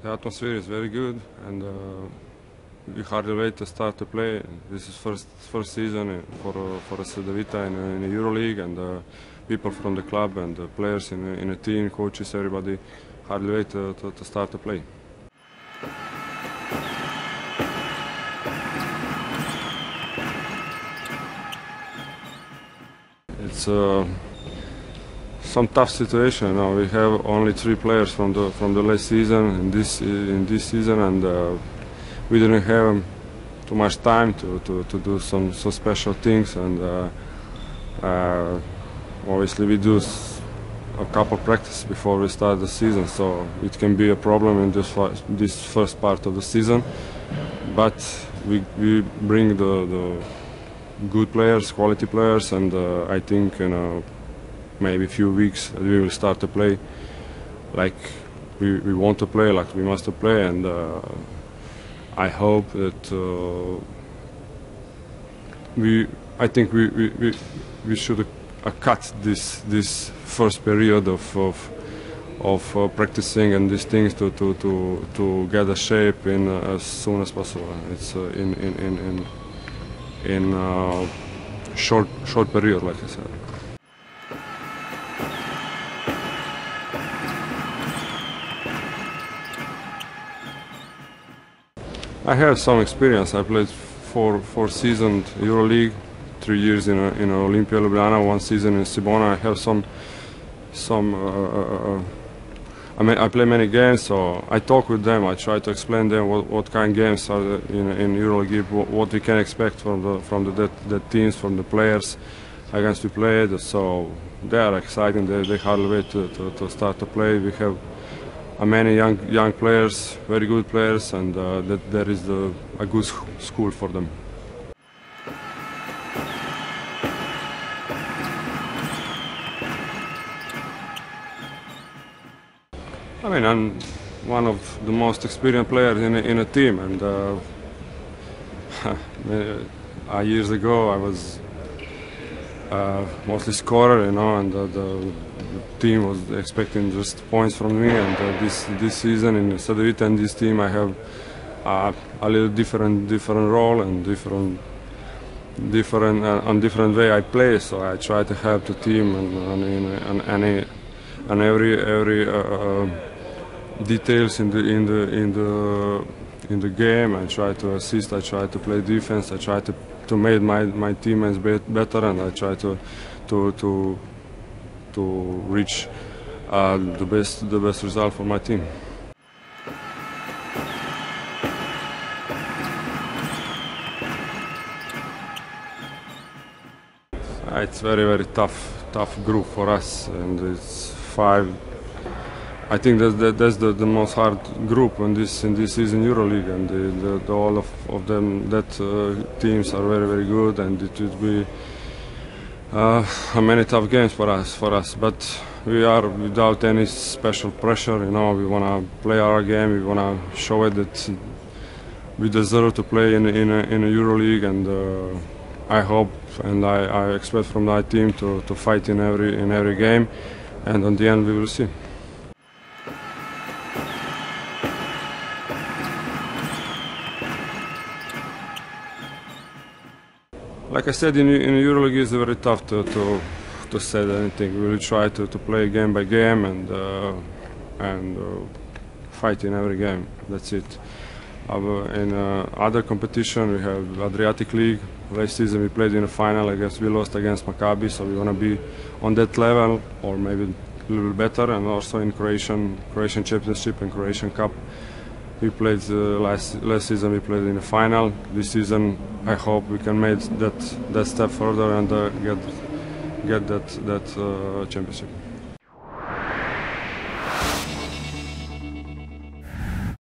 The atmosphere is very good, and uh, we hardly wait to start to play. This is first first season for uh, for Cedevita in, in the EuroLeague, and uh, people from the club and the players in in the team, coaches, everybody hardly wait to, to, to start to play. It's uh, some tough situation. Now we have only three players from the from the last season in this in this season, and uh, we didn't have too much time to, to, to do some, some special things. And uh, uh, obviously we do a couple practice before we start the season, so it can be a problem in this this first part of the season. But we we bring the, the good players, quality players, and uh, I think you know maybe a few weeks we will start to play like we, we want to play, like we must to play, and uh, I hope that uh, we. I think we we, we, we should uh, cut this this first period of of, of uh, practicing and these things to to to, to get a shape in uh, as soon as possible. It's uh, in in in in, in short short period, like I said. I have some experience. I played four four seasons EuroLeague, three years in a, in Olimpia Ljubljana, one season in Cibona. I have some some. Uh, uh, uh, I mean, I play many games, so I talk with them. I try to explain them what, what kind of games are in in EuroLeague, what, what we can expect from the from the, teams, from the players against we played. So they are exciting. They they hardly wait to, to, to start to play. We have many young young players, very good players, and uh, that there is the, a good school for them. I mean, I'm one of the most experienced players in a, in a team, and uh, uh, years ago I was uh, mostly scorer, you know, and the, the, team was expecting just points from me. And uh, this this season in Cedevita and this team, I have uh, a little different different role and different different uh, on different way I play. So I try to help the team and, and, any and every every uh, uh, details in the in the in the in the game. I try to assist. I try to play defense. I try to to make my my teammates better, and I try to to to to reach uh, the best the best result for my team. It's very very tough tough group for us, and it's five I think that's, that, that's the, the most hard group in this in this season EuroLeague, and the, the, the all of, of them that uh, teams are very very good, and it would be uh, many tough games for us for us. But we are without any special pressure. You know, we want to play our game. We want to show it that we deserve to play in in a, in a EuroLeague, and uh, I hope and I, I expect from that team to, to fight in every in every game, and on the end we will see. Like I said, in, in EuroLeague it's very tough to, to, to say anything. We will try to, to play game by game and uh, and uh, fight in every game. That's it. in uh, other competition, we have Adriatic League. Last season we played in a final against we lost against Maccabi, so we want to be on that level or maybe a little better. And also in Croatian Croatian Championship and Croatian Cup. We played uh, last last season. We played in the final. This season, I hope we can make that that step further and uh, get get that that uh, championship.